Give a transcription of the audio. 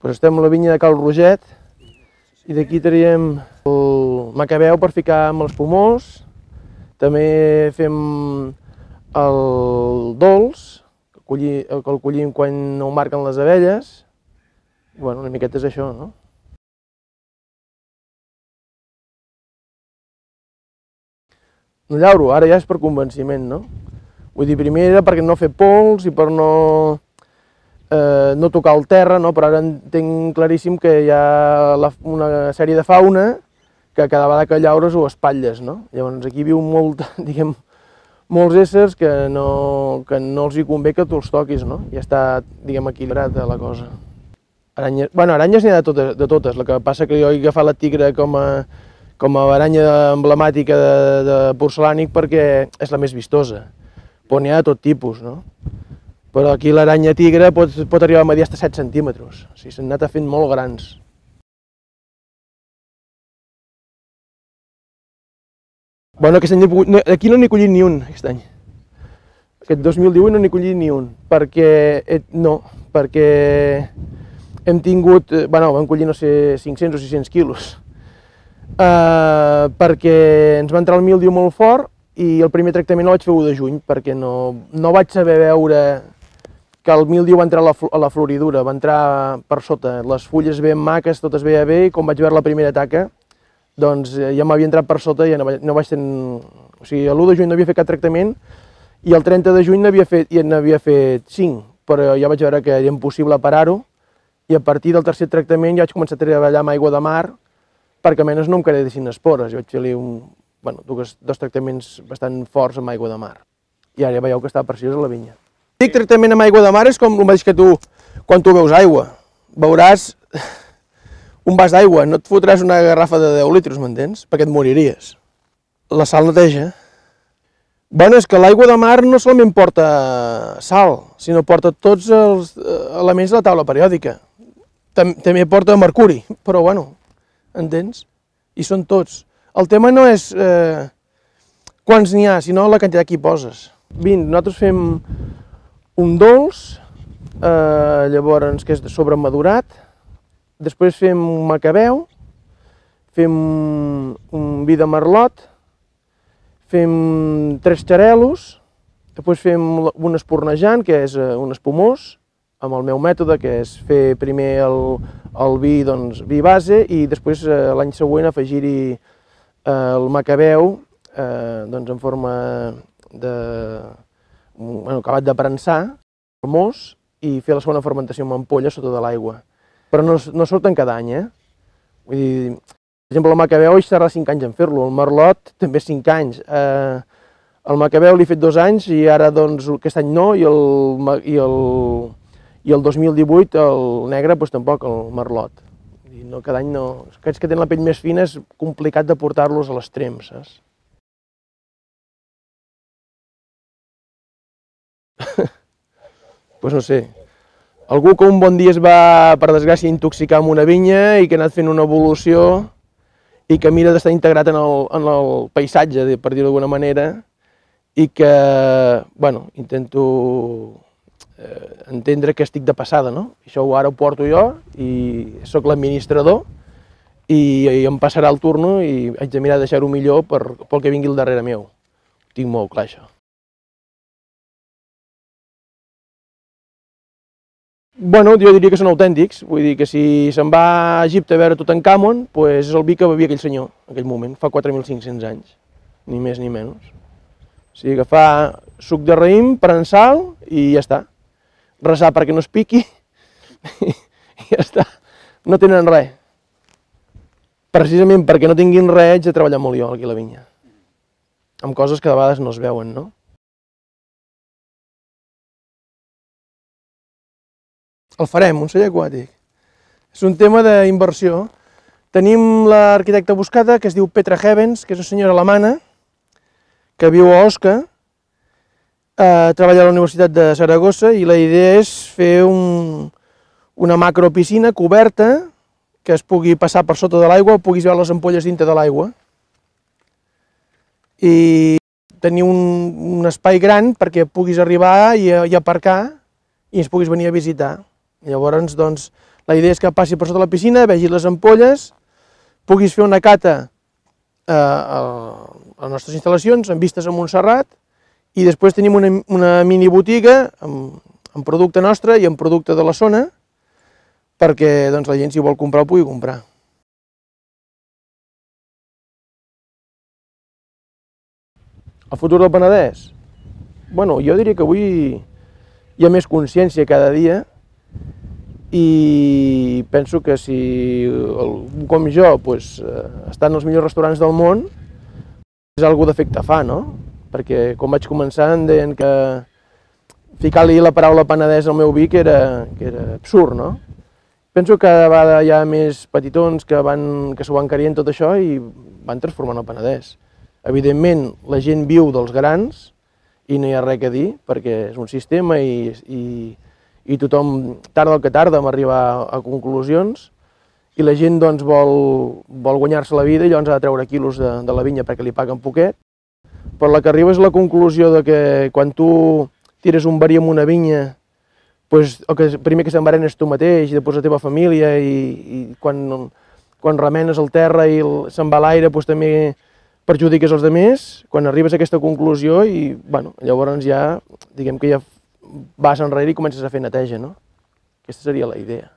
Pues estem a la vinya de Cal Roget i d'aquí traiem el macabeu per ficar amb els pomós. També fem el dolç, que, colli, que el collim quan no ho marquen les abelles. Bueno, una miqueta és això, no? No llauro, ara ja és per convenciment, no? Vull dir, primer era perquè no fer pols i per no, eh, no tocar el terra, no? però ara entenc claríssim que hi ha la, una sèrie de fauna que cada vegada que llaures ho espatlles. No? Llavors aquí viu molt, diguem, molts éssers que no, que no els hi convé que tu els toquis, no? ja està diguem, equilibrat la cosa. Aranyes, bueno, aranyes n'hi ha de totes, de totes, el que passa que jo he agafat la tigre com a, com a aranya emblemàtica de, de porcelànic perquè és la més vistosa, però n'hi ha de tot tipus, no? Però aquí l'aranya tigre pot, pot arribar a medir fins a 7 centímetres, o sigui, s'han anat fent molt grans. Bueno, aquest any, aquí no n'he collit ni un, aquest any. Aquest 2018 no n'he collit ni un, perquè, eh, no, perquè hem tingut, eh, bueno, vam collir, no sé, 500 o 600 quilos, uh, perquè ens va entrar el mildiu molt fort i el primer tractament el vaig fer 1 de juny, perquè no, no vaig saber veure que el mildiu va entrar a la, a la floridura, va entrar per sota, les fulles ben maques, totes bé bé, i quan vaig veure la primera taca, doncs eh, ja m'havia entrat per sota i ja no, no vaig tenir... O sigui, l'1 de juny no havia fet cap tractament i el 30 de juny n'havia fet, ja n'havia fet 5, però ja vaig veure que era impossible parar-ho i a partir del tercer tractament ja vaig començar a treballar amb aigua de mar perquè almenys no em quedessin espores. Jo vaig fer-li un, bueno, dos, dos tractaments bastant forts amb aigua de mar. I ara ja veieu que està preciosa la vinya. Dic tractament amb aigua de mar és com el mateix que tu quan tu veus aigua. Veuràs un vas d'aigua, no et fotràs una garrafa de 10 litres, m'entens? Perquè et moriries. La sal neteja. Bueno, és que l'aigua de mar no solament porta sal, sinó porta tots els eh, elements de la taula periòdica. També porta mercuri, però bueno, entens? I són tots. El tema no és eh, quants n'hi ha, sinó la quantitat que hi poses. 20. Nosaltres fem un dolç, eh, llavors que és de sobremadurat, Després fem un macabeu, fem un vi de merlot, fem tres xarelos, després fem un espornejant, que és eh, un espumós, amb el meu mètode, que és fer primer el, el vi, doncs, vi base, i després eh, l'any següent afegir-hi eh, el macabeu eh, doncs, en forma de... Bueno, acabat de prensar, el mos, i fer la segona fermentació amb ampolla sota de l'aigua però no, no surten cada any, eh? Vull dir, per exemple, el Macabeu hi serà 5 anys en fer-lo, el Merlot també 5 anys. Eh, el Macabeu l'he fet dos anys i ara doncs aquest any no, i el, i el, i el 2018 el negre doncs tampoc, el Merlot. I no, cada any no... Aquests que tenen la pell més fina és complicat de portar-los a l'extrem, saps? Pues no sé, Algú que un bon dia es va, per desgràcia, intoxicar amb una vinya i que ha anat fent una evolució i que mira d'estar integrat en el, en el paisatge, per dir-ho d'alguna manera, i que, bueno, intento eh, entendre que estic de passada, no? Això ara ho porto jo i sóc l'administrador i, i em passarà el turno i haig de mirar de deixar-ho millor per, pel que vingui al darrere meu. Ho tinc molt clar, això. Bueno, jo diria que són autèntics, vull dir que si se'n va a Egipte a veure Tutankamon, pues és el vi que bevia aquell senyor en aquell moment, fa 4.500 anys, ni més ni menys. O sigui, agafar suc de raïm, prensal i ja està. Resar perquè no es piqui i ja està. No tenen res. Precisament perquè no tinguin res, haig de treballar molt jo aquí a la vinya. Amb coses que de vegades no es veuen, no? El farem, un celler aquàtic. És un tema d'inversió. Tenim l'arquitecta buscada, que es diu Petra Hevens, que és una senyora alemana, que viu a Osca, eh, treballa a la Universitat de Saragossa, i la idea és fer un, una macropiscina coberta que es pugui passar per sota de l'aigua, puguis veure les ampolles dintre de l'aigua, i tenir un, un espai gran perquè puguis arribar i, i aparcar i ens puguis venir a visitar. Llavors, doncs, La idea és que passi per sota la piscina, vegis les ampolles, puguis fer una cata eh, a les nostres instal·lacions amb vistes a Montserrat i després tenim una, una mini botiga amb, amb producte nostre i amb producte de la zona perquè doncs, la gent si vol comprar ho pugui comprar. El futur del Penedès? bueno, jo diria que avui hi ha més consciència cada dia i penso que si algú com jo pues, eh, està en els millors restaurants del món, és algú d'efecte fa, no? Perquè quan vaig començar em deien que ficar-li la paraula penedès al meu vi que era, que era absurd, no? Penso que cada vegada hi ha més petitons que, van, que s'ho van carient tot això i van transformant el Penedès. Evidentment, la gent viu dels grans, i no hi ha res a dir perquè és un sistema i, i, i tothom tarda el que tarda en arribar a conclusions i la gent doncs, vol, vol guanyar-se la vida i llavors ha de treure quilos de, de la vinya perquè li paguen poquet, però la que arriba és la conclusió de que quan tu tires un verí amb una vinya, doncs, el que primer que se'n és tu mateix i després la teva família i, i quan, quan remenes el terra i se'n va l'aire doncs, també perjudiques els demés, quan arribes a aquesta conclusió i, bueno, llavors ja, diguem que ja vas enrere i comences a fer neteja, no? Aquesta seria la idea.